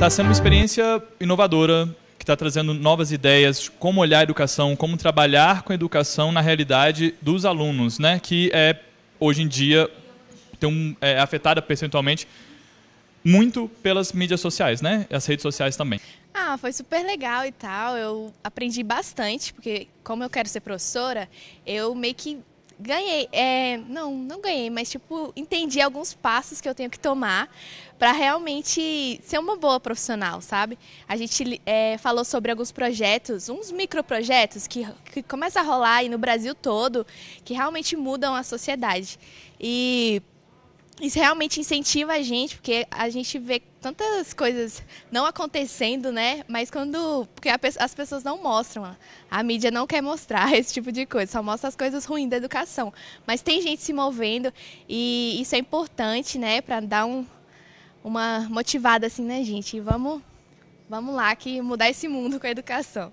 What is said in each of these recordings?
está sendo uma experiência inovadora, que está trazendo novas ideias, como olhar a educação, como trabalhar com a educação na realidade dos alunos, né? que é, hoje em dia, tem um, é afetada percentualmente muito pelas mídias sociais, né? As redes sociais também. Ah, foi super legal e tal. Eu aprendi bastante, porque como eu quero ser professora, eu meio que ganhei, é, não, não ganhei, mas tipo, entendi alguns passos que eu tenho que tomar para realmente ser uma boa profissional, sabe? A gente é, falou sobre alguns projetos, uns microprojetos que, que começam a rolar aí no Brasil todo, que realmente mudam a sociedade. E isso realmente incentiva a gente, porque a gente vê tantas coisas não acontecendo, né? Mas quando. Porque as pessoas não mostram, a mídia não quer mostrar esse tipo de coisa, só mostra as coisas ruins da educação. Mas tem gente se movendo e isso é importante, né? Para dar um, uma motivada assim na né, gente. E vamos, vamos lá que mudar esse mundo com a educação.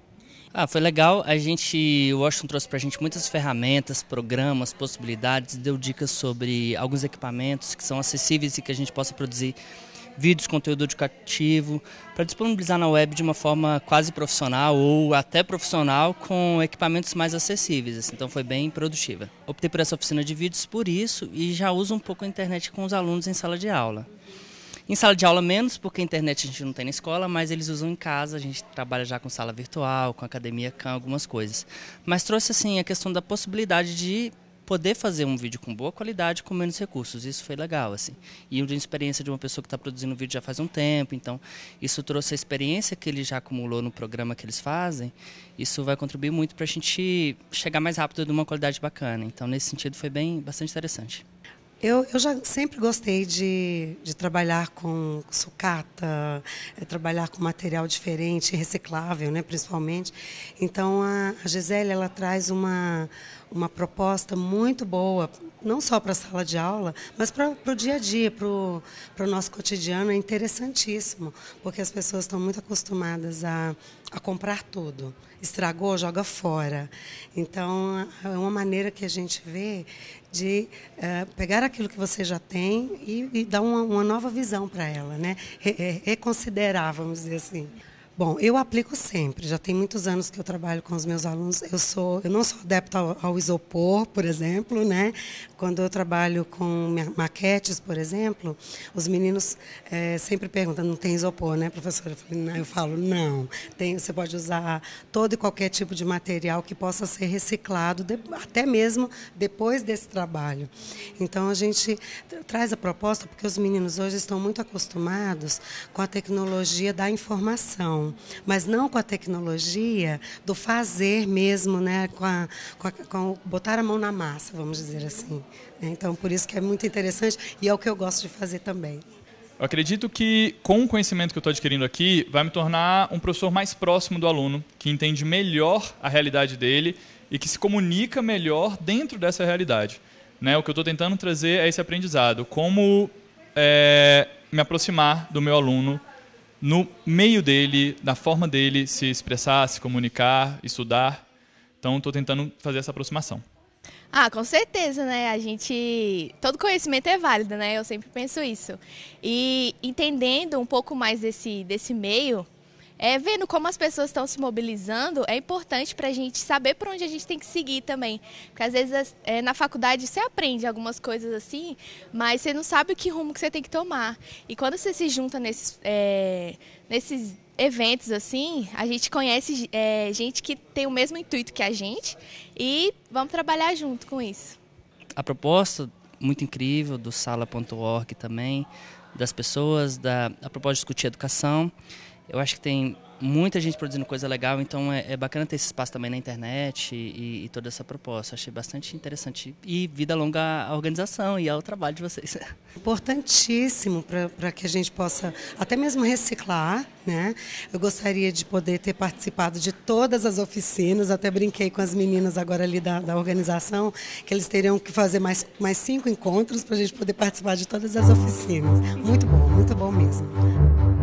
Ah, foi legal. A gente, o Washington trouxe para a gente muitas ferramentas, programas, possibilidades, deu dicas sobre alguns equipamentos que são acessíveis e que a gente possa produzir vídeos, conteúdo educativo, para disponibilizar na web de uma forma quase profissional ou até profissional com equipamentos mais acessíveis. Assim. Então foi bem produtiva. Optei por essa oficina de vídeos por isso e já uso um pouco a internet com os alunos em sala de aula. Em sala de aula menos, porque a internet a gente não tem na escola, mas eles usam em casa, a gente trabalha já com sala virtual, com academia Khan, algumas coisas. Mas trouxe assim a questão da possibilidade de poder fazer um vídeo com boa qualidade com menos recursos. Isso foi legal, assim. E uma experiência de uma pessoa que está produzindo vídeo já faz um tempo, então isso trouxe a experiência que ele já acumulou no programa que eles fazem. Isso vai contribuir muito para a gente chegar mais rápido de uma qualidade bacana. Então, nesse sentido, foi bem bastante interessante. Eu, eu já sempre gostei de, de trabalhar com sucata, é, trabalhar com material diferente, reciclável, né, principalmente. Então, a, a Gisele ela traz uma, uma proposta muito boa, não só para a sala de aula, mas para o dia a dia, para o nosso cotidiano. É interessantíssimo, porque as pessoas estão muito acostumadas a, a comprar tudo. Estragou, joga fora. Então, é uma maneira que a gente vê de uh, pegar aquilo que você já tem e, e dar uma, uma, nova visão para ela, né? Re, reconsiderar, vamos dizer assim. Bom, eu aplico sempre. Já tem muitos anos que eu trabalho com os meus alunos. Eu sou, eu não sou adepta ao, ao isopor, por exemplo, né? Quando eu trabalho com maquetes, por exemplo, os meninos é, sempre perguntam: "Não tem isopor, né, professora?" Eu, falei, não, eu falo: "Não. Tem. Você pode usar todo e qualquer tipo de material que possa ser reciclado, de, até mesmo depois desse trabalho." Então a gente traz a proposta porque os meninos hoje estão muito acostumados com a tecnologia da informação mas não com a tecnologia do fazer mesmo, né? com, a, com, a, com botar a mão na massa, vamos dizer assim. Né? Então, por isso que é muito interessante e é o que eu gosto de fazer também. Eu acredito que, com o conhecimento que eu estou adquirindo aqui, vai me tornar um professor mais próximo do aluno, que entende melhor a realidade dele e que se comunica melhor dentro dessa realidade. Né? O que eu estou tentando trazer é esse aprendizado, como é, me aproximar do meu aluno no meio dele, na forma dele se expressar, se comunicar, estudar. Então, estou tentando fazer essa aproximação. Ah, com certeza, né? A gente. Todo conhecimento é válido, né? Eu sempre penso isso. E entendendo um pouco mais desse, desse meio, é, vendo como as pessoas estão se mobilizando, é importante para a gente saber por onde a gente tem que seguir também. Porque às vezes é, na faculdade você aprende algumas coisas assim, mas você não sabe que rumo que você tem que tomar. E quando você se junta nesses, é, nesses eventos assim, a gente conhece é, gente que tem o mesmo intuito que a gente e vamos trabalhar junto com isso. A proposta muito incrível do sala.org também, das pessoas, da, a proposta de discutir educação. Eu acho que tem muita gente produzindo coisa legal, então é, é bacana ter esse espaço também na internet e, e, toda essa proposta. Achei bastante interessante. E vida longa à organização e ao trabalho de vocês. Importantíssimo para que a gente possa até mesmo reciclar. Né? Eu gostaria de poder ter participado de todas as oficinas, até brinquei com as meninas agora ali da, da organização, que eles teriam que fazer mais, mais cinco encontros para a gente poder participar de todas as oficinas. Muito bom, muito bom mesmo.